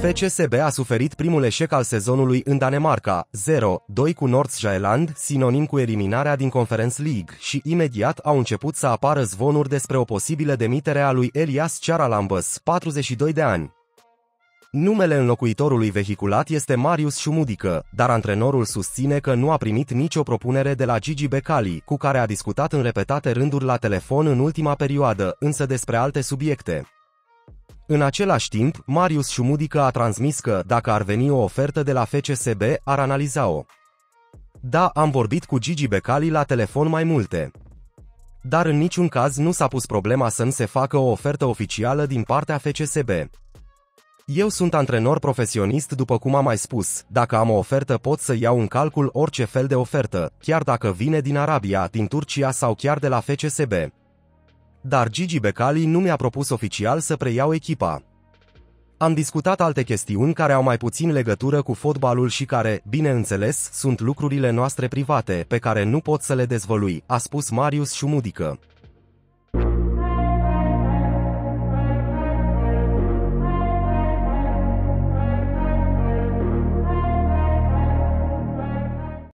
FCSB a suferit primul eșec al sezonului în Danemarca, 0-2 cu Nordsjælland, sinonim cu eliminarea din Conference League, și imediat au început să apară zvonuri despre o posibilă demitere a lui Elias Charalambăs, 42 de ani. Numele înlocuitorului vehiculat este Marius Șumudică, dar antrenorul susține că nu a primit nicio propunere de la Gigi Becali, cu care a discutat în repetate rânduri la telefon în ultima perioadă, însă despre alte subiecte. În același timp, Marius Șumudică a transmis că, dacă ar veni o ofertă de la FCSB, ar analiza-o. Da, am vorbit cu Gigi Becali la telefon mai multe. Dar în niciun caz nu s-a pus problema să nu se facă o ofertă oficială din partea FCSB. Eu sunt antrenor profesionist după cum am mai spus, dacă am o ofertă pot să iau în calcul orice fel de ofertă, chiar dacă vine din Arabia, din Turcia sau chiar de la FCSB. Dar Gigi Becali nu mi-a propus oficial să preiau echipa. Am discutat alte chestiuni care au mai puțin legătură cu fotbalul și care, bineînțeles, sunt lucrurile noastre private, pe care nu pot să le dezvălui, a spus Marius Șumudică.